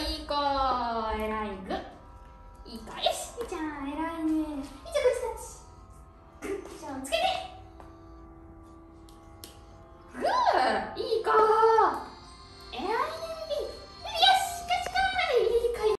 いい子偉いグいい子よしみちゃん